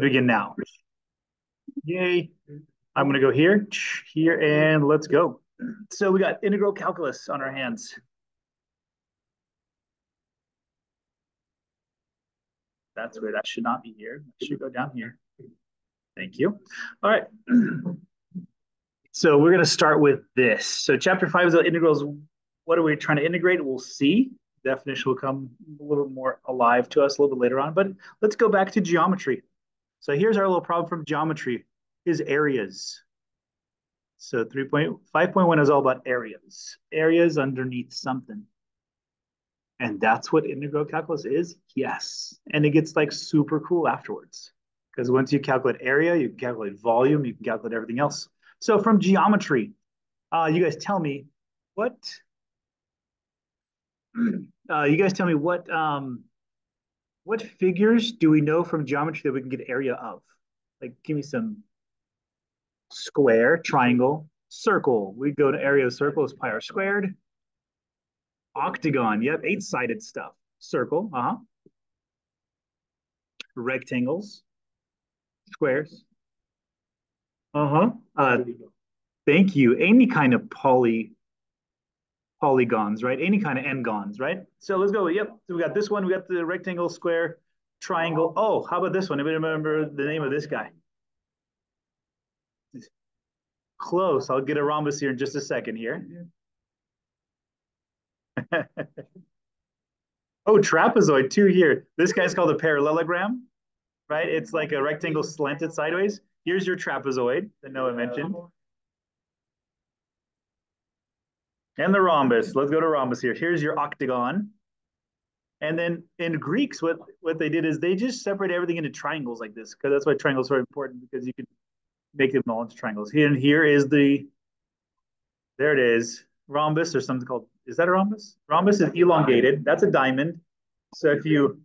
begin now. Yay. I'm going to go here, here, and let's go. So we got integral calculus on our hands. That's where that should not be here. It should go down here. Thank you. All right. So we're going to start with this. So chapter five is the integrals. What are we trying to integrate? We'll see. Definition will come a little more alive to us a little bit later on. But let's go back to geometry. So here's our little problem from geometry is areas. So 3.5.1 is all about areas. Areas underneath something. And that's what integral calculus is? Yes. And it gets like super cool afterwards. Because once you calculate area, you can calculate volume, you can calculate everything else. So from geometry, uh, you guys tell me what, uh, you guys tell me what, um, what figures do we know from geometry that we can get area of? Like, give me some square, triangle, circle. We go to area of circle is pi r squared. Octagon, yep, eight-sided stuff. Circle, uh-huh. Rectangles, squares. Uh-huh. Uh, thank you. Any kind of poly polygons, right? Any kind of n-gons, right? So let's go. Yep. So we got this one. We got the rectangle, square, triangle. Oh, how about this one? Anybody remember the name of this guy? Close. I'll get a rhombus here in just a second here. oh, trapezoid two here. This guy's called a parallelogram, right? It's like a rectangle slanted sideways. Here's your trapezoid that Noah mentioned. And the rhombus. Let's go to rhombus here. Here's your octagon. And then in Greeks, what, what they did is they just separate everything into triangles like this, because that's why triangles are important, because you can make them all into triangles. Here and here is the, there it is, rhombus or something called, is that a rhombus? Rhombus is elongated. That's a diamond. So if you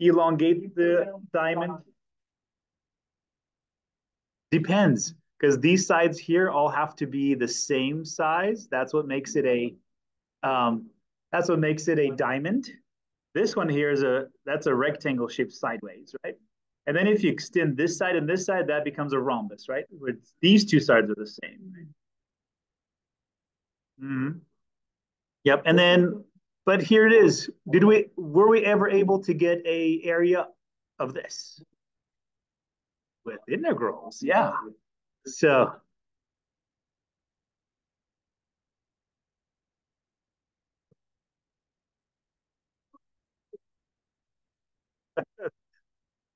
elongate the diamond, depends because these sides here all have to be the same size. That's what makes it a, um, that's what makes it a diamond. This one here is a, that's a rectangle shaped sideways, right? And then if you extend this side and this side, that becomes a rhombus, right? Where these two sides are the same. Mm -hmm. Yep. And then, but here it is. Did we, were we ever able to get a area of this? With integrals, yeah. So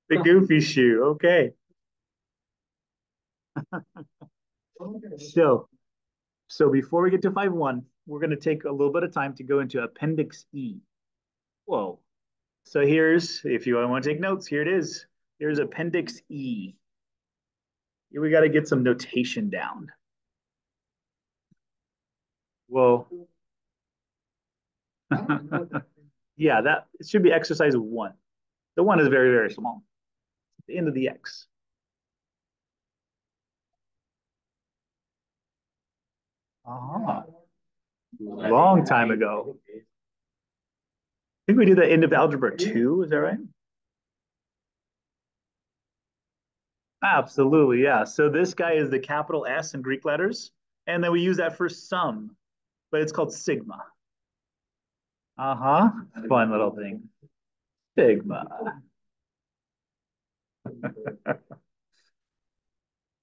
the goofy shoe. Okay. so, so before we get to 5-1, we're going to take a little bit of time to go into Appendix E. Whoa. So here's, if you want to take notes, here it is. Here's Appendix E we got to get some notation down. Well, yeah, that it should be exercise one. The one is very, very small. The end of the X. Ah, long time ago. I think we did the end of algebra two. Is that right? Absolutely, yeah. So this guy is the capital S in Greek letters, and then we use that for sum, but it's called sigma. Uh-huh. Fun little thing. Sigma.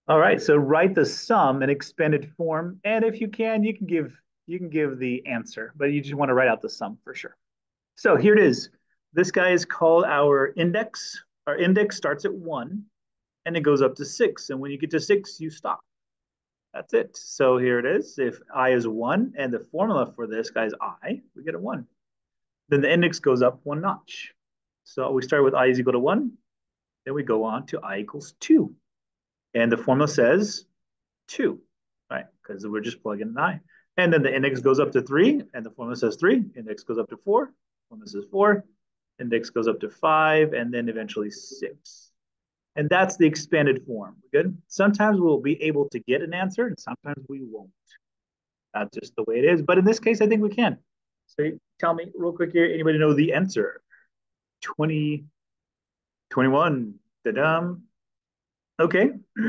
All right, so write the sum in expanded form, and if you can, you can give you can give the answer, but you just want to write out the sum for sure. So here it is. This guy is called our index. Our index starts at one and it goes up to six. And when you get to six, you stop. That's it. So here it is. If i is one and the formula for this guy is i, we get a one. Then the index goes up one notch. So we start with i is equal to one. Then we go on to i equals two. And the formula says two, right? Because we're just plugging an i. And then the index goes up to three, and the formula says three. Index goes up to four. Formula says four. Index goes up to five, and then eventually six. And that's the expanded form. Good. Sometimes we'll be able to get an answer and sometimes we won't. That's just the way it is. But in this case, I think we can. So tell me real quick here, anybody know the answer? 20, 21, da-dum. Okay.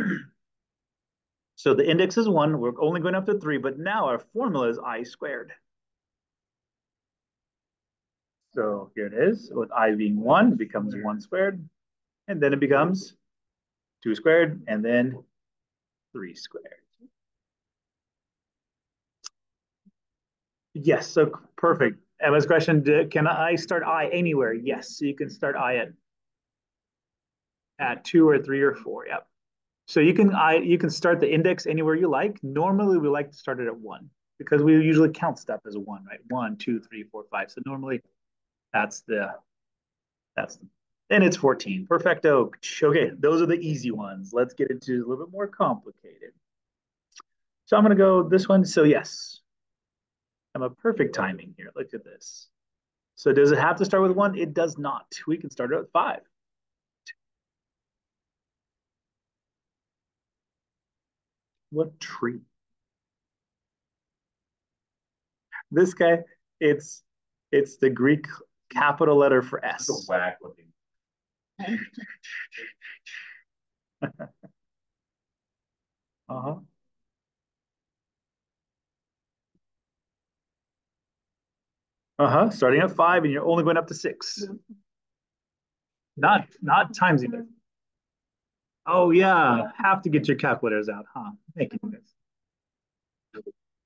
so the index is one. We're only going up to three, but now our formula is i squared. So here it is. With i being one, becomes one squared. And then it becomes two squared, and then three squared. Yes, so perfect. Emma's question, can I start I anywhere? Yes, so you can start I at, at two or three or four, yep. So you can I you can start the index anywhere you like. Normally we like to start it at one because we usually count stuff as a one, right? One, two, three, four, five. So normally that's the that's the, and it's 14. Perfecto. Okay, those are the easy ones. Let's get into a little bit more complicated. So I'm gonna go this one. So yes, I'm a perfect timing here. Look at this. So does it have to start with one? It does not. We can start it with five. What tree? This guy, it's it's the Greek capital letter for S. Whack looking. Uh-huh. Uh-huh. Starting at five and you're only going up to six. Not not times either. Oh yeah, have to get your calculators out, huh? Thank you.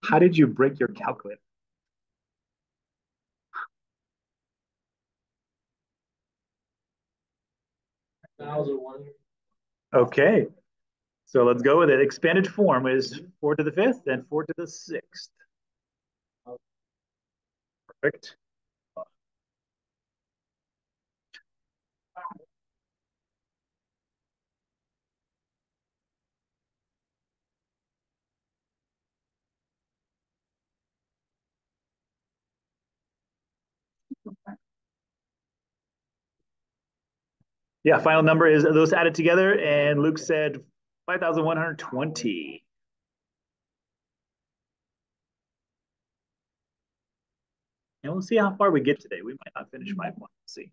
How did you break your calculator? Okay, so let's go with it. Expanded form is four to the fifth and four to the sixth. Perfect. Yeah, final number is those added together, and Luke said 5,120. And we'll see how far we get today. We might not finish my one. We'll see.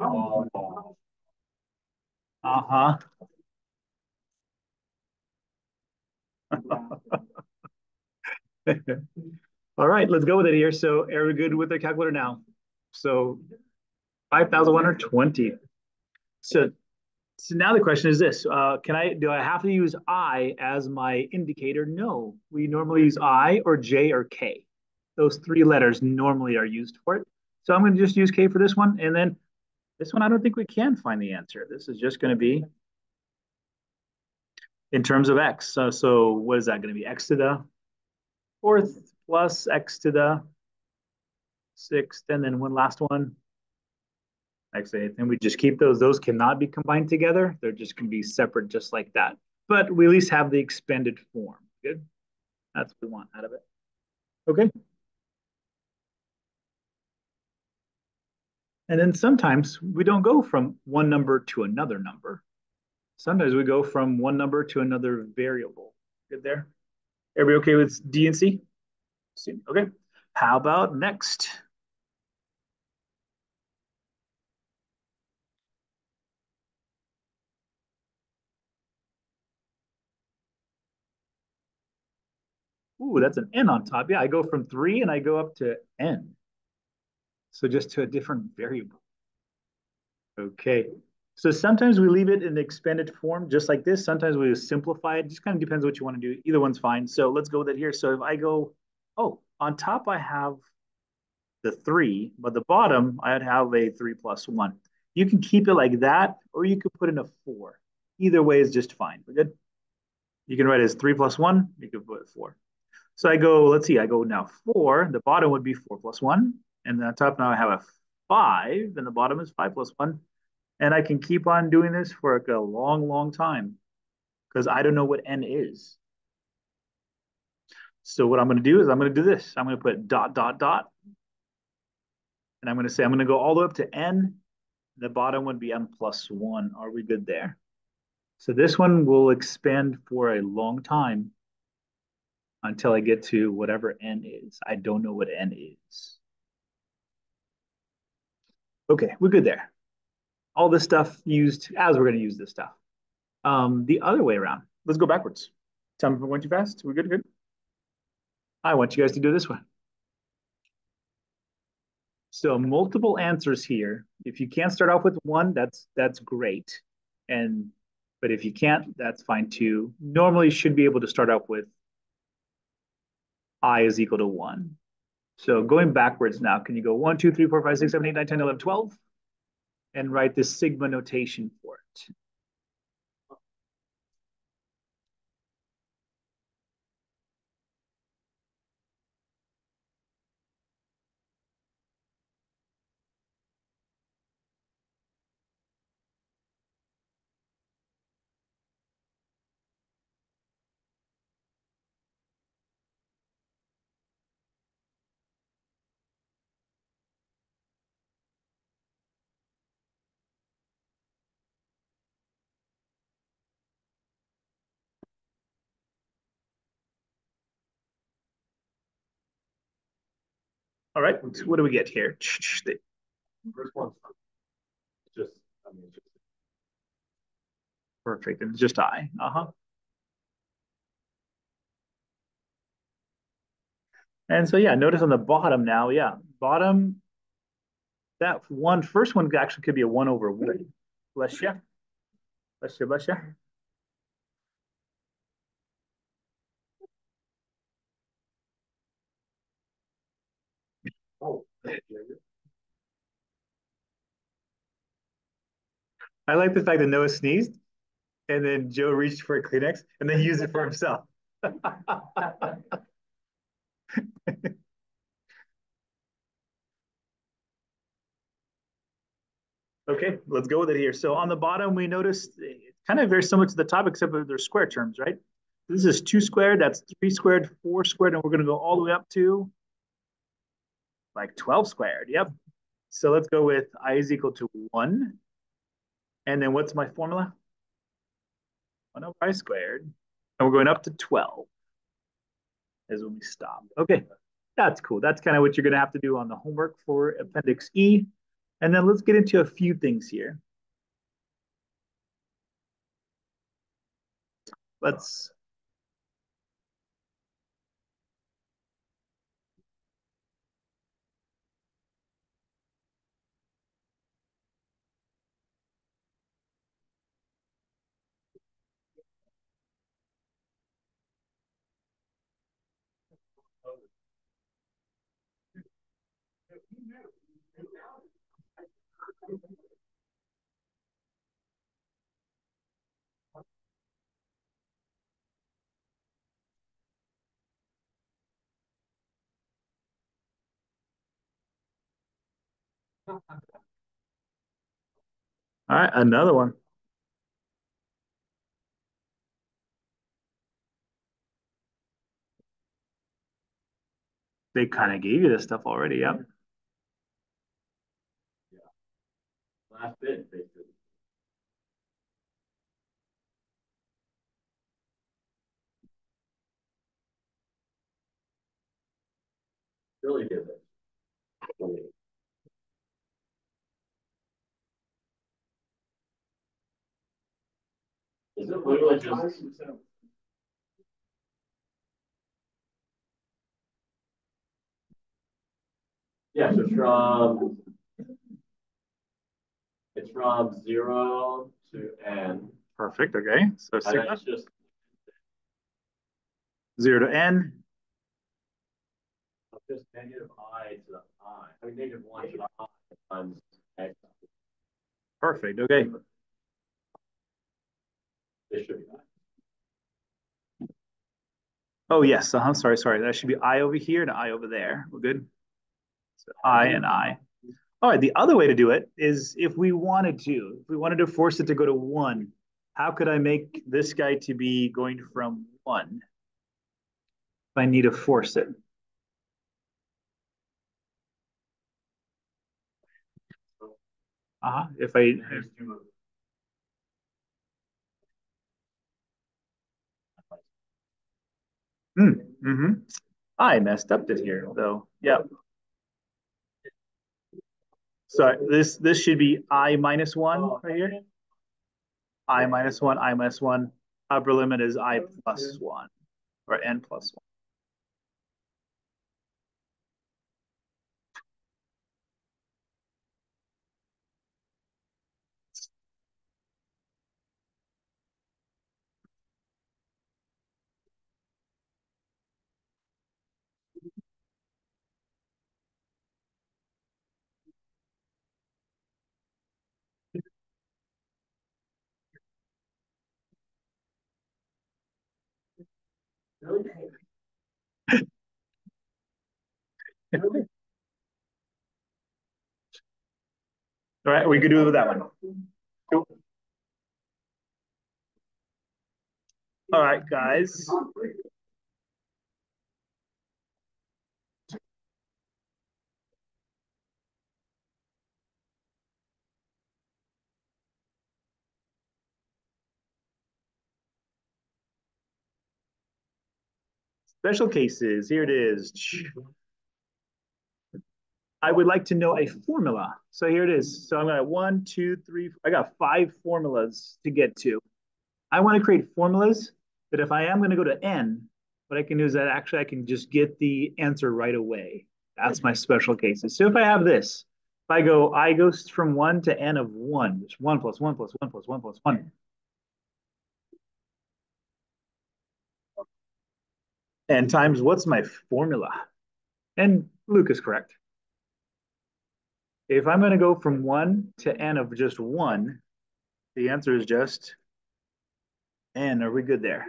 Oh. Uh-huh. All right, let's go with it here. So are we good with the calculator now? So 5,120. So, so now the question is this, uh, can I, do I have to use I as my indicator? No, we normally use I or J or K. Those three letters normally are used for it. So I'm going to just use K for this one. And then this one, I don't think we can find the answer. This is just going to be in terms of x. So, so what is that going to be? x to the fourth plus x to the sixth, and then one last one, x eighth. And we just keep those. Those cannot be combined together. They're just going to be separate just like that. But we at least have the expanded form. Good? That's what we want out of it. Okay. And then sometimes we don't go from one number to another number. Sometimes we go from one number to another variable. Good there? Everybody okay with D and C? Okay. How about next? Ooh, that's an N on top. Yeah, I go from three and I go up to N. So just to a different variable. Okay. So sometimes we leave it in the expanded form just like this. Sometimes we simplify it. Just kind of depends what you want to do. Either one's fine. So let's go with it here. So if I go, oh, on top I have the three, but the bottom, I'd have a three plus one. You can keep it like that, or you could put in a four. Either way is just fine. We're good. You can write it as three plus one. You could put four. So I go, let's see, I go now four. The bottom would be four plus one. And then on top now I have a five, and the bottom is five plus one. And I can keep on doing this for a long, long time because I don't know what n is. So what I'm going to do is I'm going to do this. I'm going to put dot, dot, dot. And I'm going to say I'm going to go all the way up to n. The bottom would be n plus 1. Are we good there? So this one will expand for a long time until I get to whatever n is. I don't know what n is. Okay, we're good there. All this stuff used as we're going to use this stuff. Um, the other way around. Let's go backwards. Tell me if I went too fast. We're good, good. I want you guys to do this one. So multiple answers here. If you can't start off with one, that's that's great. And but if you can't, that's fine too. Normally should be able to start off with i is equal to one. So going backwards now, can you go one, two, three, four, five, six, seven, eight, nine, 10, 11, 12? And write the sigma notation for it. All right, what do we get here? First one. Just, I mean, just... Perfect, and just I. Uh-huh. And so, yeah, notice on the bottom now, yeah, bottom, that one, first one actually could be a one over one. Bless you. Bless you, bless you. I like the fact that Noah sneezed and then Joe reached for a Kleenex and then used it for himself. okay, let's go with it here. So on the bottom, we noticed it's kind of very similar to the top, except they're square terms, right? This is two squared, that's three squared, four squared, and we're going to go all the way up to like 12 squared. Yep. So let's go with i is equal to 1. And then what's my formula? 1 over i squared. And we're going up to 12 is when we stop. Okay, that's cool. That's kind of what you're going to have to do on the homework for Appendix E. And then let's get into a few things here. Let's All right, another one. They kind of gave you this stuff already, yeah. Last bit, basically. Really good. Is it literally just? Yeah, so from it's from zero to n. Perfect. Okay. So sigma. just zero to n. just negative i to the i. I mean, negative one to the i times x. Perfect. Okay. This should be i. Oh yes. Uh-huh. Sorry, sorry. That should be I over here and I over there. We're good. So I and I. All right. The other way to do it is if we wanted to, if we wanted to force it to go to one, how could I make this guy to be going from one? If I need to force it. Uh-huh. If I Mm, hmm I messed up it here though. Yep. So this this should be I minus one oh, right here. I minus one, I minus one. Upper limit is I plus one or N plus one. All right, we could do it with that one. Cool. All right, guys. Special cases, here it is. I would like to know a formula. So here it is. So I'm to one, two, three, I got five formulas to get to. I want to create formulas that if I am going to go to n, what I can do is that actually I can just get the answer right away. That's my special cases. So if I have this, if I go, I goes from one to n of one, which one plus one plus one plus one plus one. and times what's my formula? And Luke is correct. If I'm going to go from 1 to n of just 1, the answer is just n. Are we good there?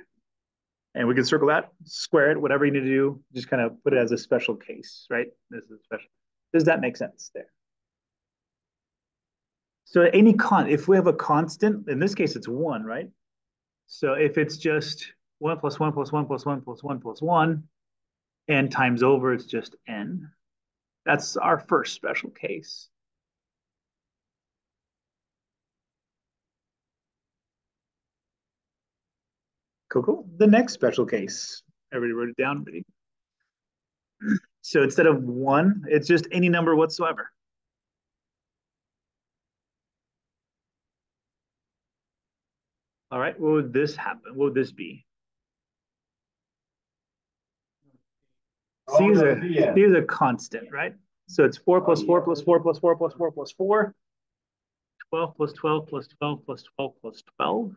And we can circle that, square it, whatever you need to do, just kind of put it as a special case, right? This is special. Does that make sense there? So any con, if we have a constant, in this case, it's 1, right? So if it's just 1 plus 1 plus 1 plus 1 plus 1 plus 1, n times over, it's just n. That's our first special case. Cool, cool. The next special case. Everybody wrote it down, ready? So instead of 1, it's just any number whatsoever. All right, what would this happen? What would this be? C is a, oh, C is a constant, right? So it's 4 plus 4 plus 4 plus 4 plus 4 plus 4. 12 plus 12 plus 12 plus 12 plus 12.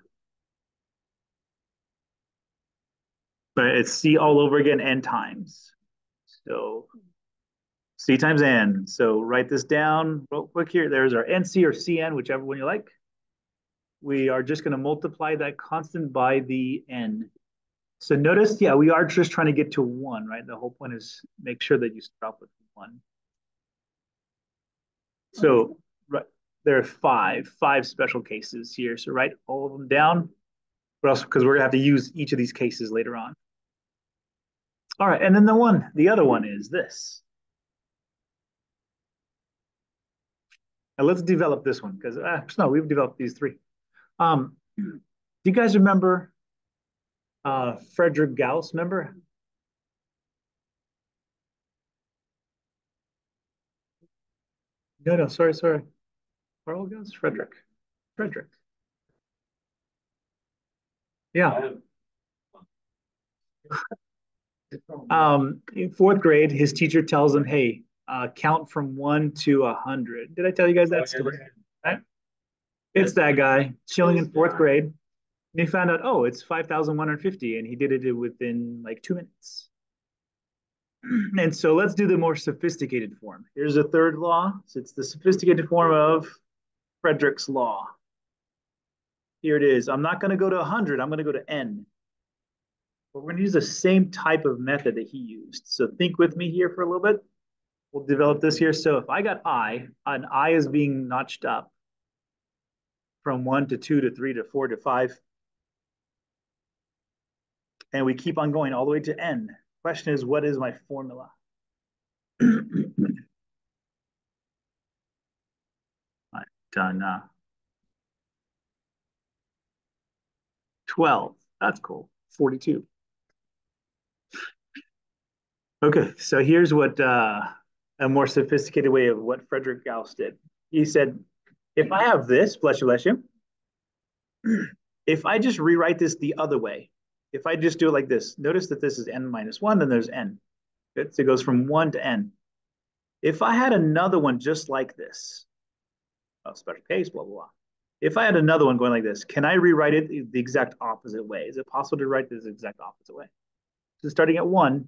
But it's C all over again, n times. So C times n. So write this down real quick here. There's our NC or CN, whichever one you like. We are just going to multiply that constant by the n. So notice, yeah, we are just trying to get to one, right? The whole point is make sure that you start with one. So right, there are five, five special cases here. So write all of them down. Because we're gonna have to use each of these cases later on. All right, and then the one, the other one is this. Now let's develop this one because uh, no, we've developed these three. Um, do you guys remember uh, Frederick Gauss, remember? No, no, sorry, sorry. Carl Gauss, Frederick. Frederick. Yeah. Um, in fourth grade, his teacher tells him, "Hey, uh, count from one to a hundred." Did I tell you guys that story? Right? It's that guy chilling in fourth grade. And he found out, oh, it's 5,150. And he did it within like two minutes. And so let's do the more sophisticated form. Here's a third law. So it's the sophisticated form of Frederick's law. Here it is. I'm not going to go to 100. I'm going to go to n. But we're going to use the same type of method that he used. So think with me here for a little bit. We'll develop this here. So if I got i, an i is being notched up from 1 to 2 to 3 to 4 to 5. And we keep on going all the way to n. Question is, what is my formula? I've done uh, 12. That's cool. 42. Okay, so here's what uh, a more sophisticated way of what Frederick Gauss did. He said, if I have this, bless you, bless you, if I just rewrite this the other way, if I just do it like this, notice that this is n minus 1, then there's n. Good? So it goes from 1 to n. If I had another one just like this, oh, special case, blah, blah, blah. If I had another one going like this, can I rewrite it the exact opposite way? Is it possible to write this exact opposite way? So starting at 1,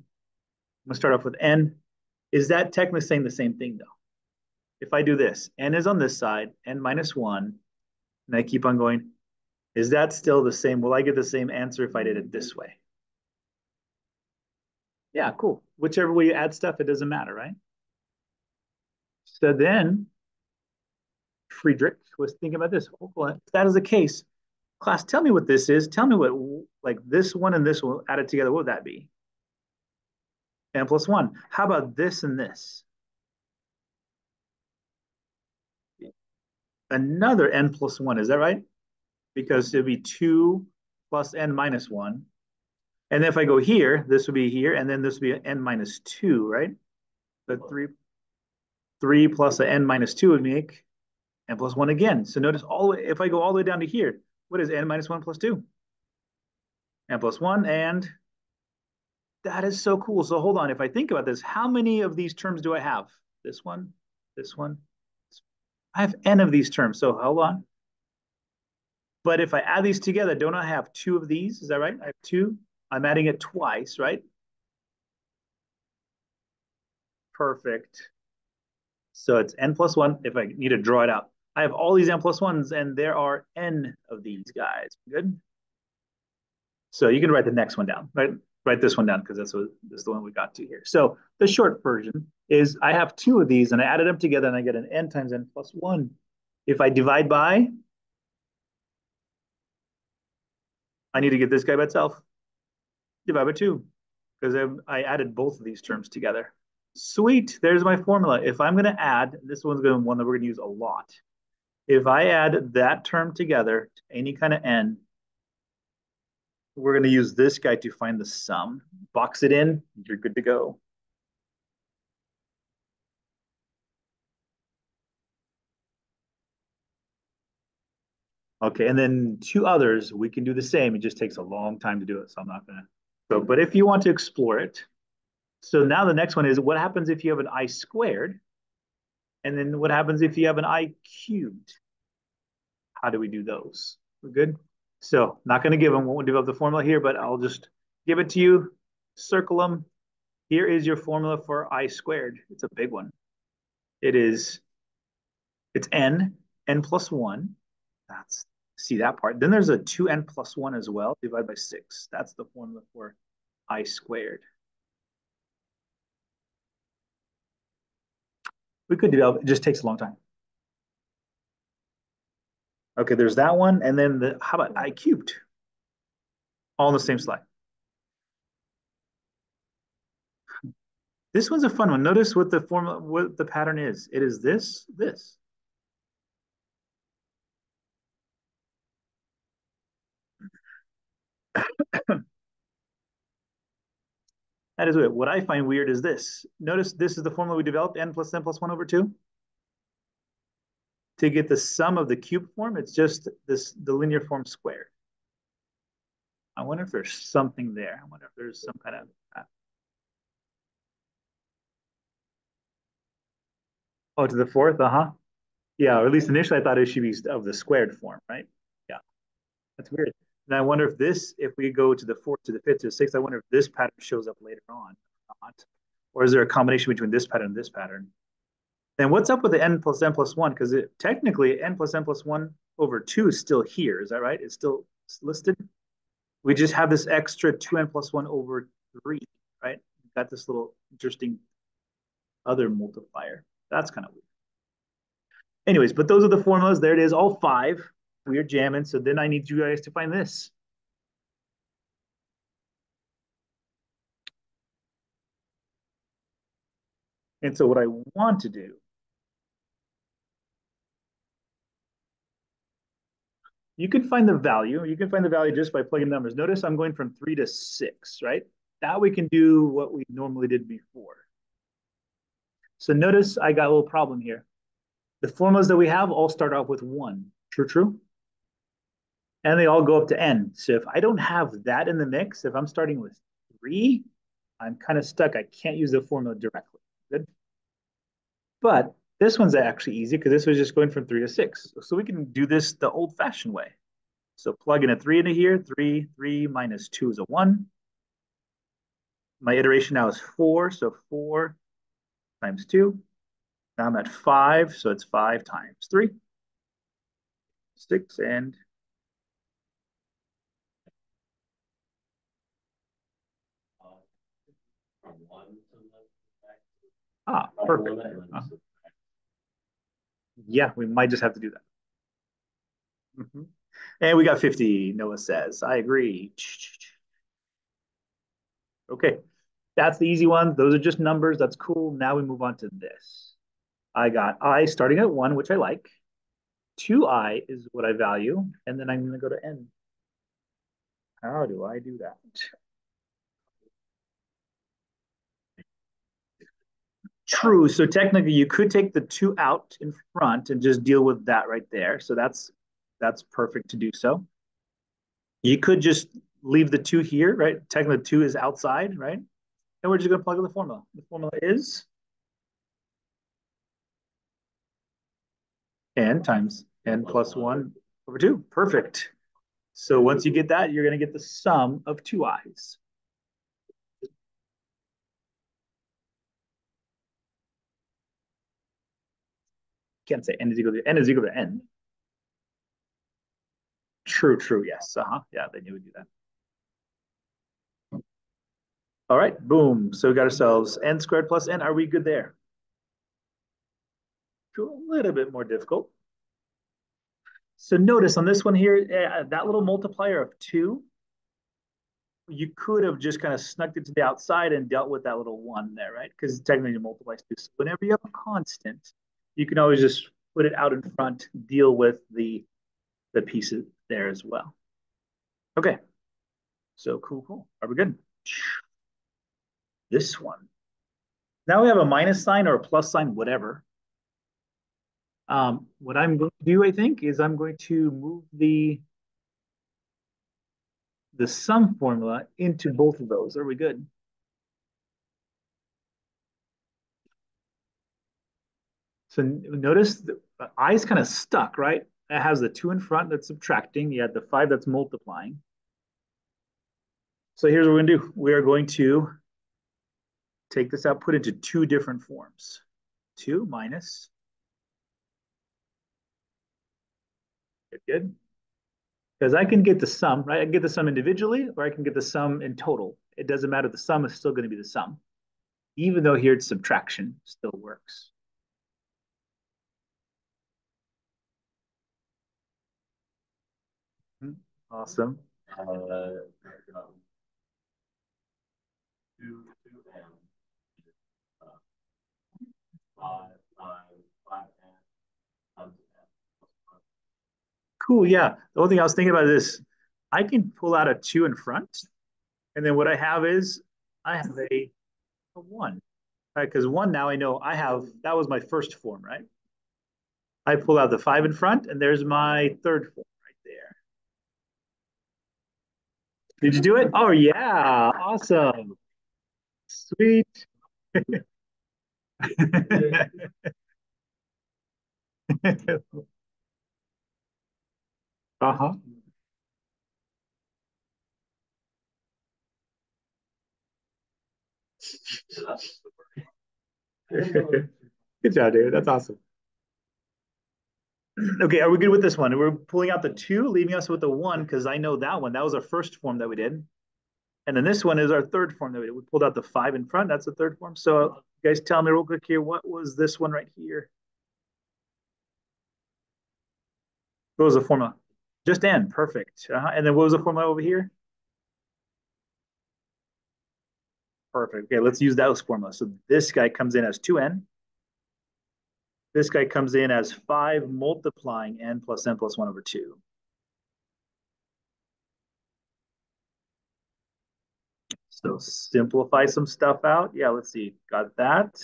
I'm to start off with n. Is that technically saying the same thing, though? If I do this, n is on this side, n minus 1, and I keep on going, is that still the same? Will I get the same answer if I did it this way? Yeah, cool. Whichever way you add stuff, it doesn't matter, right? So then Friedrich was thinking about this. Oh, well, if that is the case, class, tell me what this is. Tell me what, like this one and this one added together, what would that be? N plus 1. How about this and this? Another n plus 1, is that right? Because it'd be 2 plus n minus 1. And if I go here, this would be here, and then this would be n minus 2, right? But 3, 3 plus a n minus 2 would make n plus 1 again. So notice all if I go all the way down to here, what is n minus 1 plus 2? n plus 1, and that is so cool. So hold on. If I think about this, how many of these terms do I have? This one, this one. I have n of these terms. So hold on. But if I add these together, don't I have two of these? Is that right? I have two. I'm adding it twice, right? Perfect. So it's n plus 1 if I need to draw it out. I have all these n 1s, and there are n of these guys. Good? So you can write the next one down, right? Write this one down because that's what is the one we got to here. So the short version is I have two of these, and I added them together, and I get an n times n plus 1. If I divide by, I need to get this guy by itself. Divide by 2 because I added both of these terms together. Sweet, there's my formula. If I'm going to add, this one's going to be one that we're going to use a lot. If I add that term together to any kind of n, we're going to use this guy to find the sum. Box it in, you're good to go. Okay, and then two others, we can do the same. It just takes a long time to do it, so I'm not going to. So, but if you want to explore it, so now the next one is what happens if you have an i squared? And then what happens if you have an i cubed? How do we do those? We're good? So not going to give them, won't develop the formula here, but I'll just give it to you, circle them. Here is your formula for i squared. It's a big one. It is, it's n, n plus 1. That's, see that part. Then there's a 2n plus 1 as well, divided by 6. That's the formula for i squared. We could develop, it just takes a long time. Okay, there's that one. And then the, how about I cubed? All on the same slide. This one's a fun one. Notice what the formula, what the pattern is. It is this, this. that is it. What I find weird is this. Notice this is the formula we developed, n plus n plus 1 over 2 to get the sum of the cube form, it's just this the linear form squared. I wonder if there's something there. I wonder if there's some kind of uh, Oh, to the fourth, uh-huh. Yeah, or at least initially I thought it should be of the squared form, right? Yeah. That's weird. And I wonder if this, if we go to the fourth, to the fifth, to the sixth, I wonder if this pattern shows up later on. or Not. Or is there a combination between this pattern and this pattern? Then what's up with the n plus n plus 1? Because technically n plus n plus 1 over 2 is still here. Is that right? It's still listed. We just have this extra 2n plus 1 over 3, right? We've got this little interesting other multiplier. That's kind of weird. Anyways, but those are the formulas. There it is, all five. We are jamming. So then I need you guys to find this. And so what I want to do you can find the value. You can find the value just by plugging numbers. Notice I'm going from three to six, right? Now we can do what we normally did before. So notice I got a little problem here. The formulas that we have all start off with one. True, true. And they all go up to n. So if I don't have that in the mix, if I'm starting with three, I'm kind of stuck. I can't use the formula directly. Good. But this one's actually easy because this was just going from three to six. So we can do this the old fashioned way. So plug in a three into here, three, three minus two is a one. My iteration now is four, so four times two. Now I'm at five, so it's five times three. Six and Ah, perfect. Uh -huh. Yeah, we might just have to do that. Mm -hmm. And we got 50, Noah says. I agree. Okay, that's the easy one. Those are just numbers. That's cool. Now we move on to this. I got I starting at 1, which I like. 2i is what I value. And then I'm going to go to n. How do I do that? True. So technically, you could take the two out in front and just deal with that right there. So that's that's perfect to do so. You could just leave the two here, right? Technically, two is outside, right? And we're just going to plug in the formula. The formula is n times n plus 1 over 2. Perfect. So once you get that, you're going to get the sum of two i's. Can't say n is equal to n is equal to n. True, true, yes. Uh-huh. Yeah, then you would do that. All right, boom. So we got ourselves n squared plus n. Are we good there? a little bit more difficult. So notice on this one here, uh, that little multiplier of 2, you could have just kind of snuck it to the outside and dealt with that little 1 there, right? Because technically it multiplies 2. So whenever you have a constant, you can always just put it out in front, deal with the, the pieces there as well. Okay, so cool, cool. Are we good? This one. Now we have a minus sign or a plus sign, whatever. Um, what I'm going to do, I think, is I'm going to move the the sum formula into both of those. Are we good? So notice the I is kind of stuck, right? It has the two in front that's subtracting. You had the five that's multiplying. So here's what we're gonna do. We are going to take this out, put into two different forms. Two minus. Good, good. Because I can get the sum, right? I can get the sum individually or I can get the sum in total. It doesn't matter. The sum is still going to be the sum. Even though here it's subtraction, still works. Awesome. Uh, two, two, and, uh, five, nine, five, and, Cool, yeah. The only thing I was thinking about is I can pull out a two in front, and then what I have is I have a, a one, right? Because one now I know I have, that was my first form, right? I pull out the five in front, and there's my third form. Did you do it? Oh yeah, awesome. Sweet. uh-huh. Good job, dude. That's awesome. Okay, are we good with this one? We're pulling out the two, leaving us with the one, because I know that one. That was our first form that we did. And then this one is our third form that we did. We pulled out the five in front. That's the third form. So guys tell me real quick here, what was this one right here? What was the formula? Just n, perfect. Uh -huh. And then what was the formula over here? Perfect. Okay, let's use those formula. So this guy comes in as 2n. This guy comes in as 5 multiplying n plus n plus 1 over 2. So simplify some stuff out. Yeah, let's see. Got that.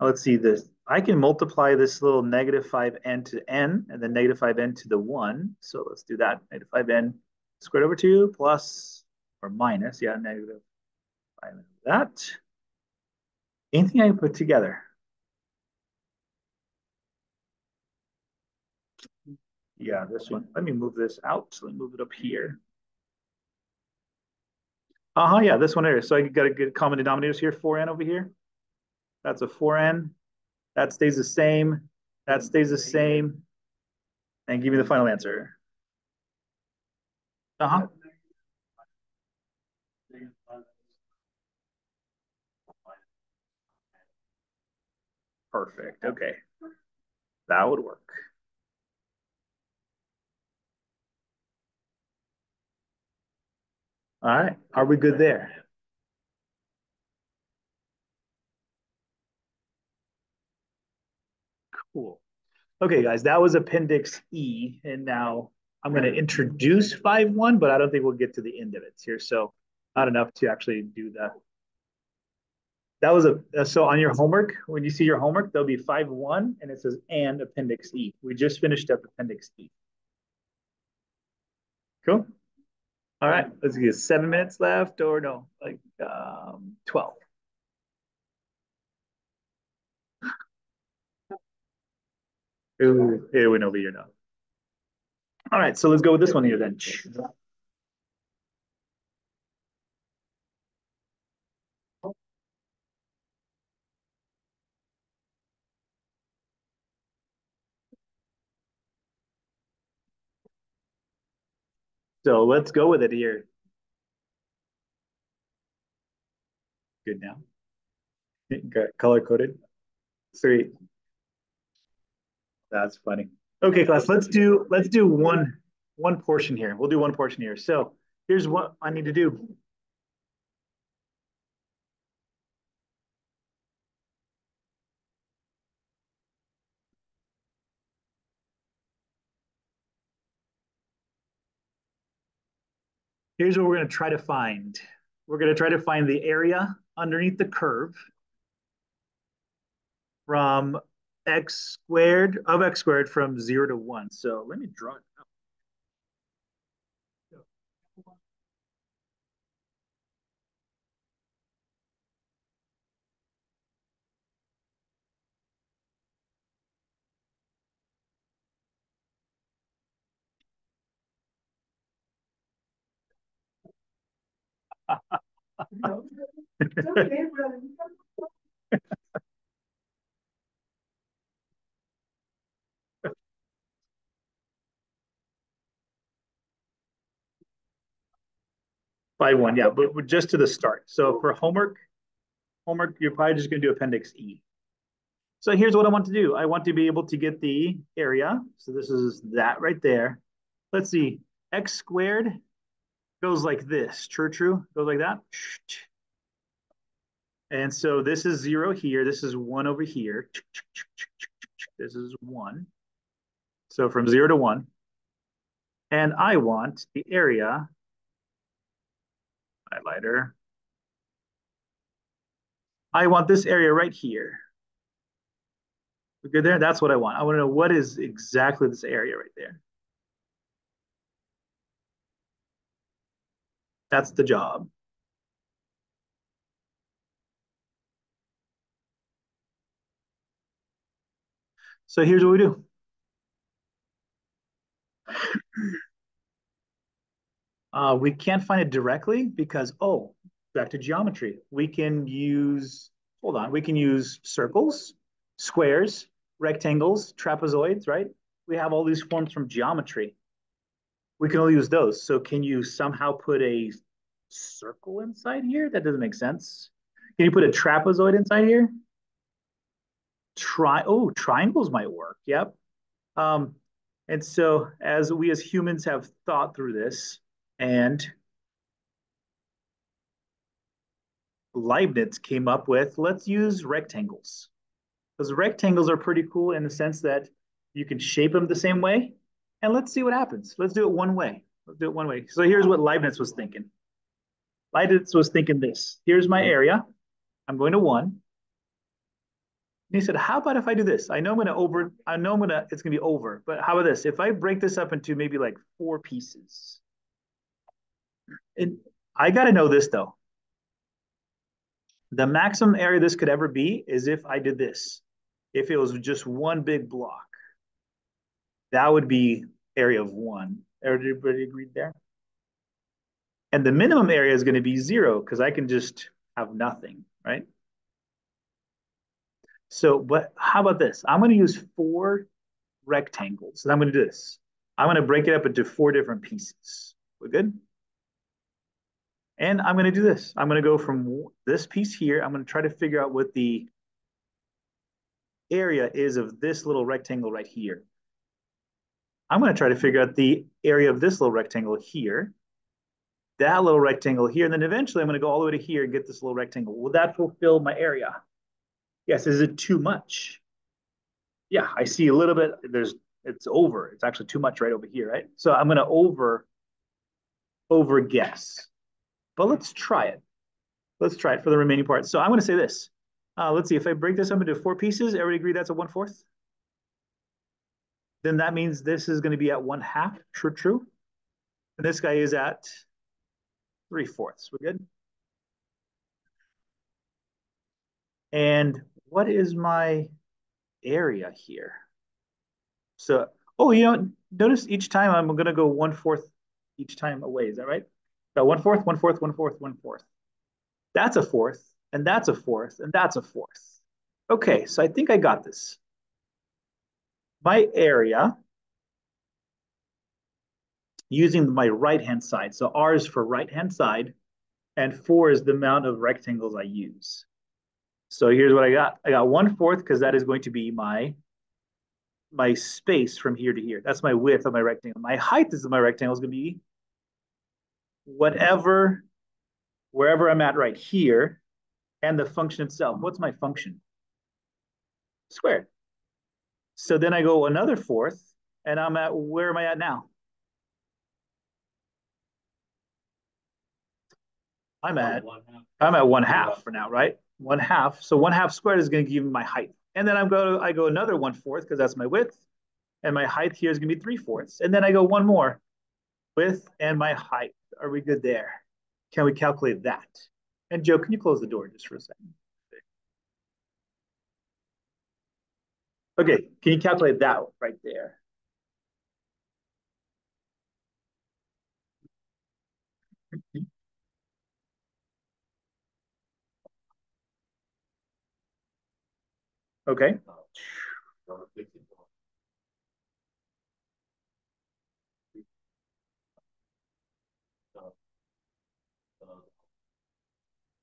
Let's see this. I can multiply this little negative 5n to n and then negative 5n to the 1. So let's do that. Negative 5n squared over 2 plus or minus, yeah, negative five n that. Anything I put together? Yeah, this one. Let me move this out. Let me move it up here. Uh-huh, yeah, this one here. So I got a good common denominators here, 4n over here. That's a 4n. That stays the same. That stays the same. And give me the final answer. Uh-huh. Perfect. Okay. That would work. All right. Are we good there? Cool. Okay, guys, that was Appendix E. And now I'm going to introduce 5.1, but I don't think we'll get to the end of it here. So not enough to actually do that. That was a, uh, so on your homework, when you see your homework, there'll be 5.1 and it says and Appendix E. We just finished up Appendix E. Cool. All right, let's get seven minutes left or no, like um, 12. Ooh, it went over your nose. All right, so let's go with this one here then. So let's go with it here. Good now. Got color coded. Sweet. That's funny. Okay, class, let's do let's do one one portion here. We'll do one portion here. So here's what I need to do. Here's what we're going to try to find. We're going to try to find the area underneath the curve from x squared of x squared from zero to one. So let me draw it out. By one, yeah, but just to the start. So for homework, homework, you're probably just going to do Appendix E. So here's what I want to do. I want to be able to get the area. So this is that right there. Let's see. X squared goes like this. True, true. Goes like that. And so this is zero here. This is one over here. This is one. So from zero to one. And I want the area highlighter. I want this area right here. We good there? That's what I want. I want to know what is exactly this area right there. That's the job. So here's what we do. Uh, we can't find it directly because, oh, back to geometry. We can use hold on, we can use circles, squares, rectangles, trapezoids, right? We have all these forms from geometry. We can only use those. So can you somehow put a circle inside here? That doesn't make sense. Can you put a trapezoid inside here? Try, oh, triangles might work. Yep. Um, and so as we as humans have thought through this and Leibniz came up with, let's use rectangles. Because rectangles are pretty cool in the sense that you can shape them the same way. And let's see what happens. Let's do it one way. Let's do it one way. So here's what Leibniz was thinking. Leibniz was thinking this. Here's my area. I'm going to one. And he said, how about if I do this? I know I'm going to over, I know I'm going to, it's going to be over, but how about this? If I break this up into maybe like four pieces. And I got to know this though. The maximum area this could ever be is if I did this. If it was just one big block, that would be area of one. Everybody agreed there? And the minimum area is going to be zero because I can just have nothing, right? So, but how about this? I'm going to use four rectangles. And I'm going to do this. I'm going to break it up into four different pieces. We're good? And I'm going to do this. I'm going to go from this piece here. I'm going to try to figure out what the area is of this little rectangle right here. I'm going to try to figure out the area of this little rectangle here, that little rectangle here, and then eventually I'm going to go all the way to here and get this little rectangle. Will that fulfill my area? Yes. Is it too much? Yeah, I see a little bit. There's it's over. It's actually too much right over here, right? So I'm going to over over guess. But let's try it. Let's try it for the remaining parts. So I'm going to say this. Uh, let's see, if I break this up into four pieces, everybody agree that's a one-fourth? Then that means this is going to be at one half, true, true. And this guy is at three-fourths. We're good? And what is my area here? So, oh, you know, notice each time I'm going to go one-fourth each time away. Is that right? So one fourth, one fourth, one fourth, one fourth. That's a fourth, and that's a fourth, and that's a fourth. Okay, so I think I got this. My area, using my right-hand side. So R is for right-hand side, and four is the amount of rectangles I use. So here's what I got. I got one fourth because that is going to be my my space from here to here. That's my width of my rectangle. My height is my rectangle is going to be whatever, wherever I'm at right here, and the function itself. What's my function? Squared. So then I go another fourth, and I'm at, where am I at now? I'm at, I'm at one half for now, right? One half. So one half squared is going to give me my height. And then I'm going to, I go another one fourth because that's my width. And my height here is going to be three fourths. And then I go one more width and my height. Are we good there? Can we calculate that? And Joe, can you close the door just for a second? Okay, can you calculate that right there? Okay.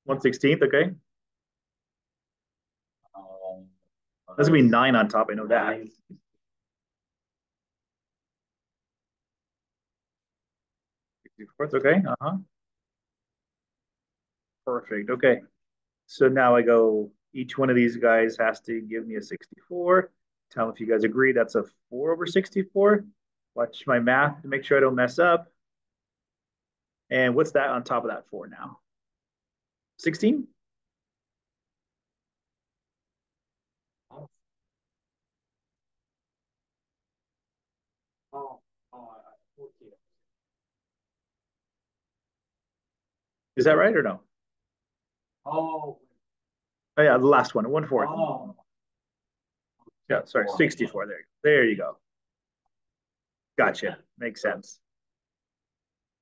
One sixteenth, okay. Um, That's gonna be nine on top, I know that. Sixty-fourth, okay, uh-huh. Perfect, okay. So now I go, each one of these guys has to give me a sixty-four. Tell me if you guys agree that's a four over sixty-four. Watch my math to make sure I don't mess up. And what's that on top of that four now? 16? Oh, oh, fourteen. Is that right or no? Oh, Oh yeah, the last one, one fourth. oh. Yeah, sorry, 64. There, there you go. Gotcha. Makes sense.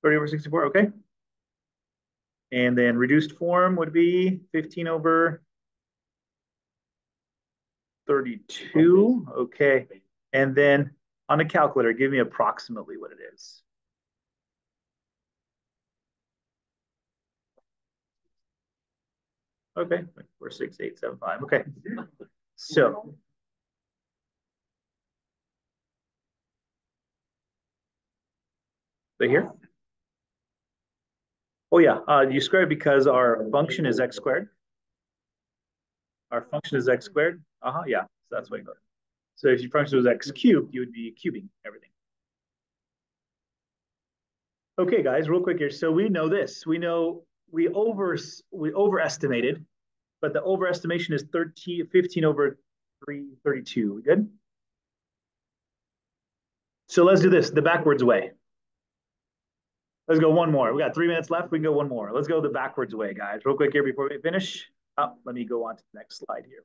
30 over 64, okay. And then reduced form would be 15 over 32. Okay. And then on a calculator, give me approximately what it is. Okay, four, six, eight, seven, five. Okay. So they here? Oh yeah, uh, you square it because our function is x squared. Our function is x squared. Uh-huh, yeah, so that's why you go. So if your function was x cubed, you would be cubing everything. Okay, guys, real quick here. So we know this. We know we over we overestimated, but the overestimation is 13, 15 over 332. We good? So let's do this the backwards way. Let's go one more. We got three minutes left. We can go one more. Let's go the backwards way, guys. Real quick here before we finish. Oh, let me go on to the next slide here.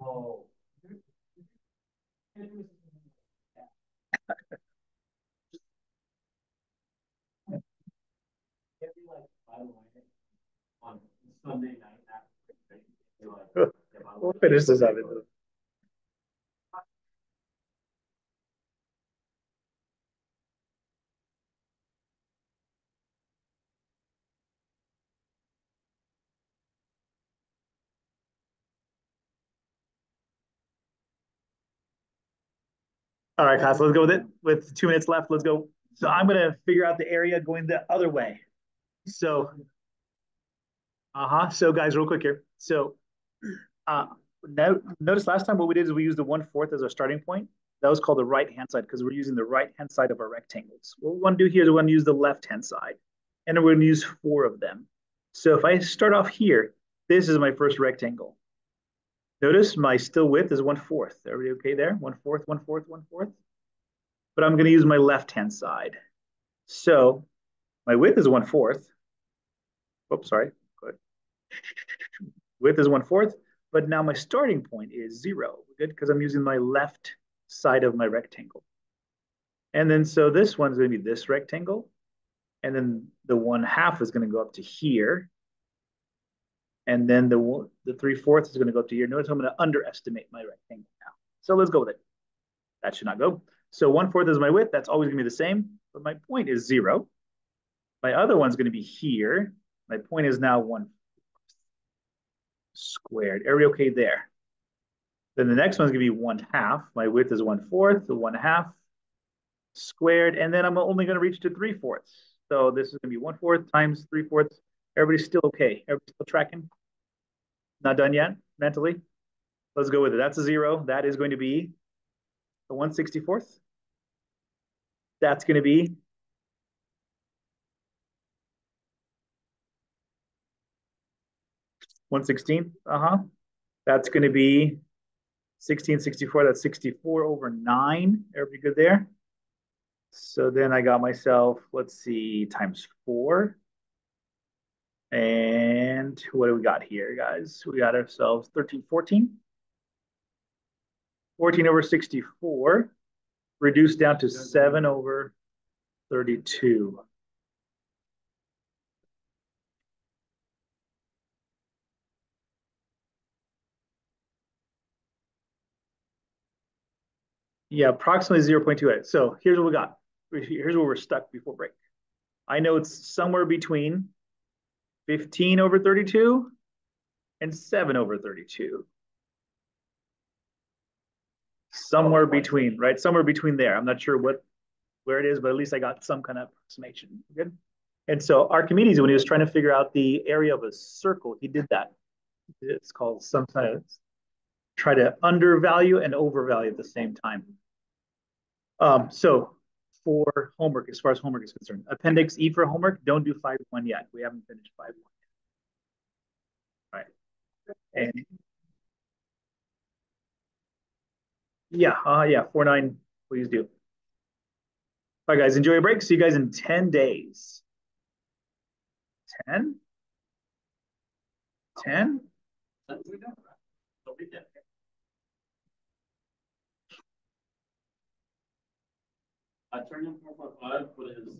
Oh. we'll finish this up. All right, class, let's go with it. With two minutes left, let's go. So I'm going to figure out the area going the other way. So, uh-huh. So guys, real quick here. So uh, now, notice last time what we did is we used the one-fourth as our starting point. That was called the right-hand side because we're using the right-hand side of our rectangles. What we want to do here is we want to use the left-hand side. And we're going to use four of them. So if I start off here, this is my first rectangle. Notice my still width is one fourth. Everybody okay there? One fourth, one fourth, one fourth. But I'm going to use my left-hand side. So my width is one fourth. Oops, sorry. Good. Width is one fourth, but now my starting point is zero. Good, because I'm using my left side of my rectangle. And then so this one's going to be this rectangle. And then the one half is going to go up to here. And then the, the 3 fourths is going to go up to here. Notice I'm going to underestimate my rectangle now. So let's go with it. That should not go. So 1 fourth is my width. That's always going to be the same. But my point is 0. My other one's going to be here. My point is now 1 squared. Area okay there. Then the next one's going to be 1 half. My width is 1 fourth, the 1 half squared. And then I'm only going to reach to 3 fourths. So this is going to be 1 fourth times 3 fourths. Everybody's still okay. Everybody's still tracking? Not done yet mentally? Let's go with it. That's a zero. That is going to be the 164th. That's going to be One sixteen. Uh-huh. That's going to be 1664. That's 64 over 9. Everybody good there? So then I got myself, let's see, times 4. And what do we got here, guys? We got ourselves 13, 14. 14 over 64, reduced down to 7 over 32. Yeah, approximately 0.28. So here's what we got. Here's where we're stuck before break. I know it's somewhere between 15 over 32 and 7 over 32. Somewhere between, right? Somewhere between there. I'm not sure what where it is, but at least I got some kind of approximation. Good. And so Archimedes, when he was trying to figure out the area of a circle, he did that. It's called sometimes try to undervalue and overvalue at the same time. Um, so for homework, as far as homework is concerned. Appendix E for homework, don't do 5-1 yet. We haven't finished 5-1 yet. Right. And yeah, uh, yeah, 4-9, please do. All right, guys, enjoy your break. See you guys in 10 days. 10? 10? I turned in four point five, but it is